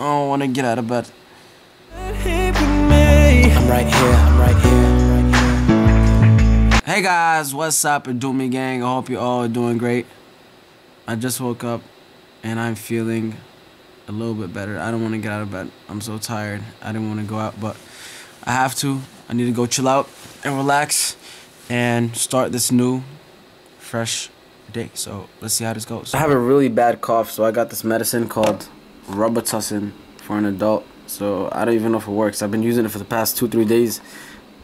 I don't want to get out of bed. I'm right here, I'm right here, I'm right here. Hey guys, what's up, Doomy Gang? I hope you all are doing great. I just woke up and I'm feeling a little bit better. I don't want to get out of bed. I'm so tired. I didn't want to go out, but I have to. I need to go chill out and relax and start this new, fresh day. So let's see how this goes. I have a really bad cough, so I got this medicine called Robitussin for an adult. So I don't even know if it works. I've been using it for the past two, three days,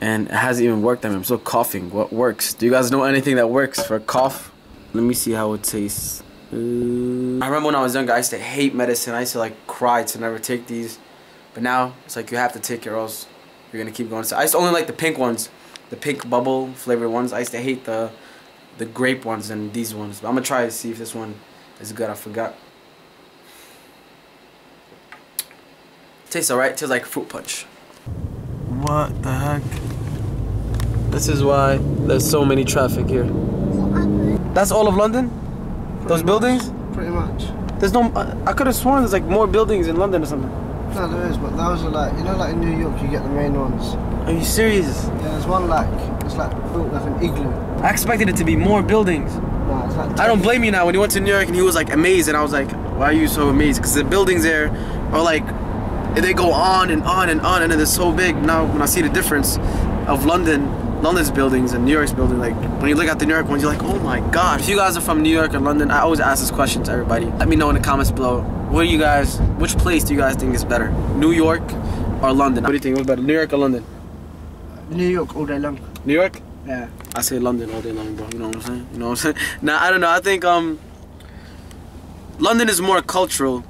and it hasn't even worked. I mean, I'm still coughing. What works? Do you guys know anything that works for a cough? Let me see how it tastes. Uh, I remember when I was younger, I used to hate medicine. I used to like cry to never take these. But now it's like you have to take it or else you're gonna keep going. So I used to only like the pink ones, the pink bubble flavored ones. I used to hate the the grape ones and these ones. But I'm gonna try to see if this one is good. I forgot. Tastes alright. Tastes like fruit punch. What the heck? This is why there's so many traffic here. That's all of London? Those buildings? Pretty much. There's no. I, I could have sworn there's like more buildings in London or something. No, there is, but those are like, you know, like in New York, you get the main ones. Are you serious? Yeah, there's one like, it's like built like an igloo. I expected it to be more buildings. No, it's like. I don't blame you now. When he went to New York and he was like amazed, and I was like, why are you so amazed? Because the buildings there are like, they go on and on and on, and they're so big. Now, when I see the difference of London, London's buildings and New York's building, like when you look at the New York ones, you're like, oh my god. If you guys are from New York or London, I always ask this question to everybody. Let me know in the comments below. What do you guys, which place do you guys think is better? New York or London? What do you think? What's better, New York or London? New York all day long. New York? Yeah. I say London all day long, bro. You know what I'm saying? You know what I'm saying? now I don't know. I think um, London is more cultural.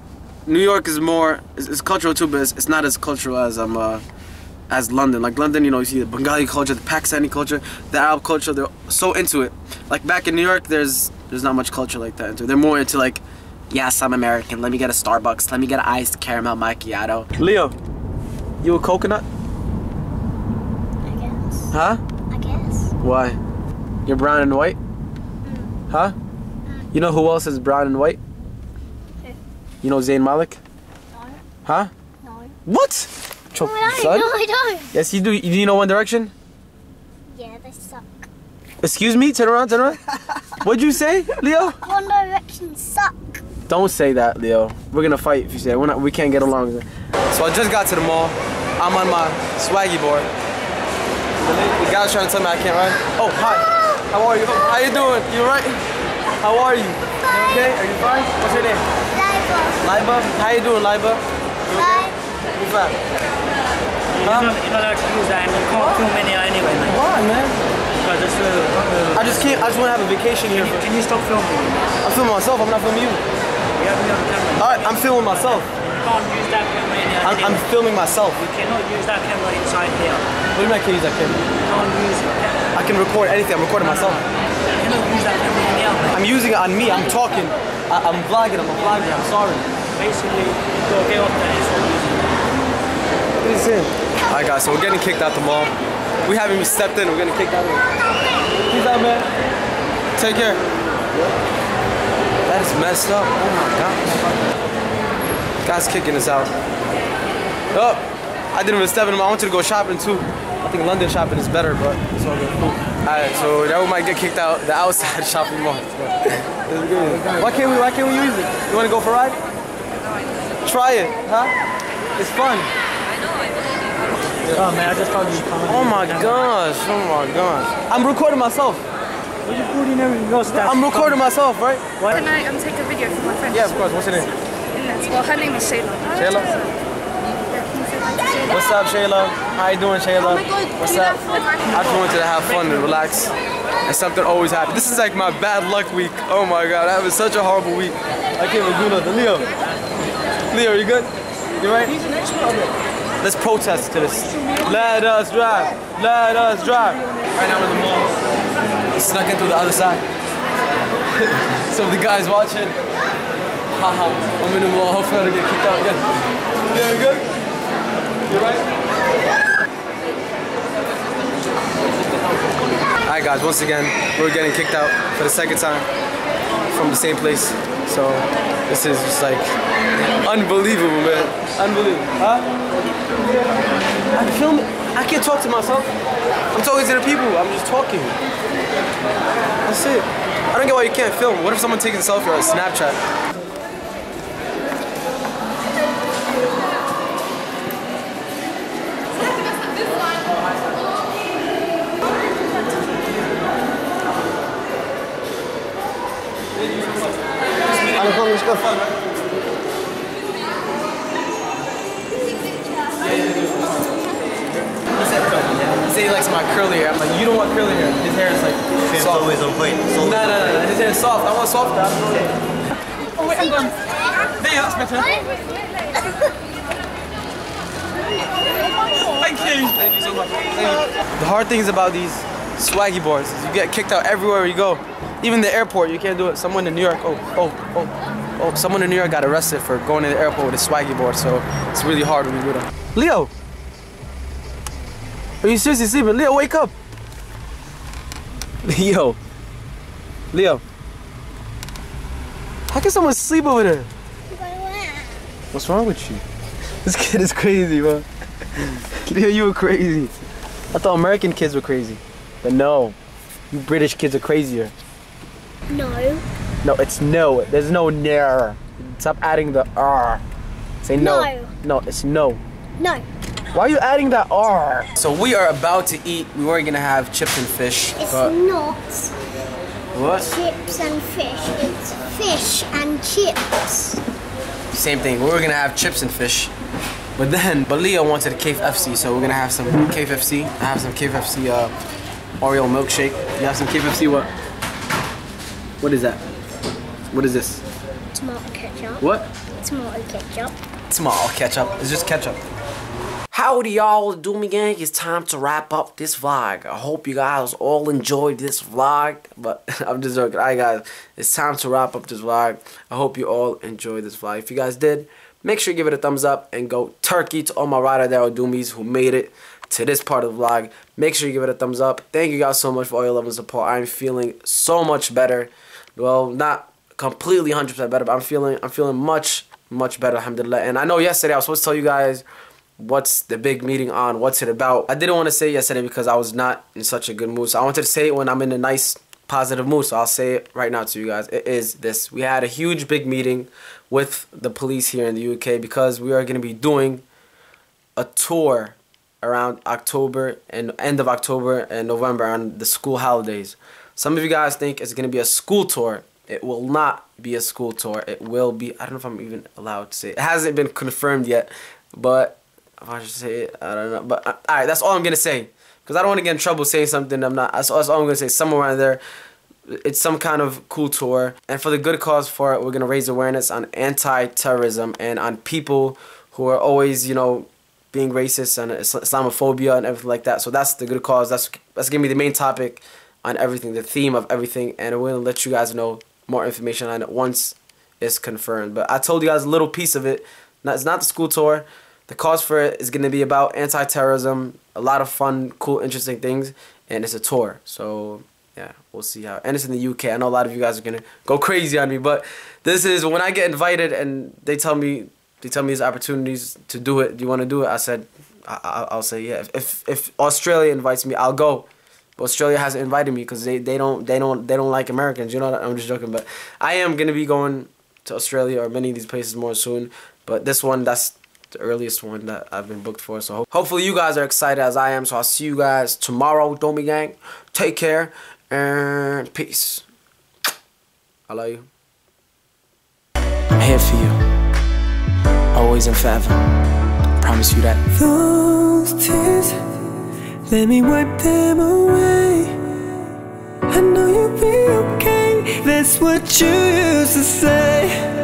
New York is more it's, is cultural too, but it's, it's not as cultural as um uh, as London. Like London, you know, you see the Bengali culture, the Pakistani culture, the Arab culture. They're so into it. Like back in New York, there's there's not much culture like that. Into. They're more into like, yes, I'm American. Let me get a Starbucks. Let me get an iced caramel macchiato. Leo, you a coconut? I guess. Huh? I guess. Why? You're brown and white? Huh? You know who else is brown and white? Who? You know Zayn Malik? No. Huh? No. What? Choke, No, I don't. son? No, I don't. Yes, you do. Do you know One Direction? Yeah, they suck. Excuse me? Turn around, turn around. What'd you say, Leo? One Direction suck. Don't say that, Leo. We're gonna fight if you say that. We're not, we can't get along. So I just got to the mall. I'm on my swaggy board. The, guy's trying to tell me I can't ride. Oh, hi. How are you? Oh, how you doing? You alright? How are you? You okay? Are you fine? What's your name? Live. Liba? How you doing, Liba? You okay? Live. You fat? You're Huh? not, you're not allowed to use that and you can't film any anyway, man. Why, man? Because it's, uh, uh, I just can't. I just want to have a vacation here. can you stop filming? I'm filming myself. I'm not filming you. You have the other camera. All right, I'm filming myself. You can't use that camera in I'm, I'm filming myself. You cannot use that camera inside here. What do you mean I can't use that camera? You can't use it. I can record anything. I'm recording myself. You cannot use that camera in here. man. I'm using it on me. I'm talking. I, I'm vlogging. I'm a vlogger. I'm sorry. Basically, you gotta get off that and stop using it. What is? All right, guys. So we're getting kicked out the mall. We haven't even stepped in. We're getting kicked out. Peace out, man. Take care. That is messed up. Oh my gosh. Guy's kicking us out. Oh, I didn't even step in. I wanted to go shopping too. I think London shopping is better, but it's all good. Alright, so that we might get kicked out the outside shopping mall. Why can't we? Why can't we use it? You want to go for a ride? Try it, huh? It's fun. Oh man, I just told you. Oh my gosh. Oh my gosh. I'm recording myself. What you putting everything else down? I'm recording myself, right? What? Can I um, take a video for my friend? Yeah, of course. What's your name? Ines. Well, her name is Shayla. Shayla. What's up, Shayla? How you doing, Shayla? What's up? I just wanted to have fun and relax. And something always happens. This is like my bad luck week. Oh my god, that was such a horrible week. I can't even do nothing. Leo. Leo, you good? You right? Let's protest to this. Let us drive. Let us drive. Right now we're in the mall. Snuck in through the other side. so the guys watching. Haha. I'm in the mall. Hopefully I don't get kicked out again. Yeah, you good? You right? Alright guys, once again, we're getting kicked out for the second time from the same place. So this is just like Unbelievable, man. Unbelievable. Huh? I can film it. I can't talk to myself. I'm talking to the people. I'm just talking. That's it. I don't get why you can't film. What if someone takes a selfie or Snapchat? Soft. always on No, no, no, no. His hair is soft. I want soft. I don't know. Oh, wait, hang on. There, that's better. Thank you. Thank you so much. Thank you. The hard things about these swaggy boards is you get kicked out everywhere you go. Even the airport, you can't do it. Someone in New York, oh, oh, oh, oh, someone in New York got arrested for going to the airport with a swaggy board, so it's really hard when you do that. Leo! Are you seriously sleeping? Leo, wake up! Leo. Leo. How can someone sleep over there? What's wrong with you? This kid is crazy, bro. Leo, you were crazy. I thought American kids were crazy. But no. You British kids are crazier. No. No, it's no. There's no near. Stop adding the R. Say no. No. No, it's no. No. Why are you adding that R? So we are about to eat. We were gonna have chips and fish, It's but not what? chips and fish. It's fish and chips. Same thing. We were gonna have chips and fish, but then but Leo wanted a KFC, so we're gonna have some KFC. I have some KFC uh, Oreo milkshake. You have some KFC what? What is that? What is this? Tomato ketchup. What? Tomato ketchup. Small ketchup. It's just ketchup. Howdy y'all, Doomy Gang. It's time to wrap up this vlog. I hope you guys all enjoyed this vlog. But I'm just joking. Alright guys, it's time to wrap up this vlog. I hope you all enjoyed this vlog. If you guys did, make sure you give it a thumbs up and go turkey to all my Rider Die Doomies who made it to this part of the vlog. Make sure you give it a thumbs up. Thank you guys so much for all your love and support. I'm feeling so much better. Well, not completely 100% better, but I'm feeling I'm feeling much much better, alhamdulillah. And I know yesterday I was supposed to tell you guys what's the big meeting on, what's it about. I didn't want to say yesterday because I was not in such a good mood. So I wanted to say it when I'm in a nice positive mood. So I'll say it right now to you guys. It is this. We had a huge big meeting with the police here in the UK because we are going to be doing a tour around October and end of October and November on the school holidays. Some of you guys think it's going to be a school tour. It will not be a school tour. It will be, I don't know if I'm even allowed to say it. It hasn't been confirmed yet, but if I should say it, I don't know. But uh, all right, that's all I'm to say. Because I don't want to get in trouble saying something I'm not. That's, that's all I'm to say. Somewhere around there, it's some kind of cool tour. And for the good cause for it, we're to raise awareness on anti-terrorism and on people who are always, you know, being racist and Islamophobia and everything like that. So that's the good cause. That's that's gonna be the main topic on everything, the theme of everything, and we're gonna let you guys know more information on it once it's confirmed. But I told you guys a little piece of it. Now, it's not the school tour. The cause for it is gonna be about anti-terrorism, a lot of fun, cool, interesting things, and it's a tour. So yeah, we'll see how. And it's in the UK. I know a lot of you guys are gonna go crazy on me, but this is when I get invited and they tell me they tell me these opportunities to do it. Do you want to do it? I said, I, I, I'll say yeah. If if Australia invites me, I'll go. But Australia hasn't invited me because they, they don't they don't they don't like Americans. You know, I'm just joking. But I am gonna be going to Australia or many of these places more soon. But this one, that's the earliest one that I've been booked for. So ho hopefully you guys are excited as I am. So I'll see you guys tomorrow, Doomy Gang. Take care and peace. I love you. I'm here for you. Always and forever. Promise you that. Those tears, let me wipe them away. I know you'll be okay. That's what you used to say.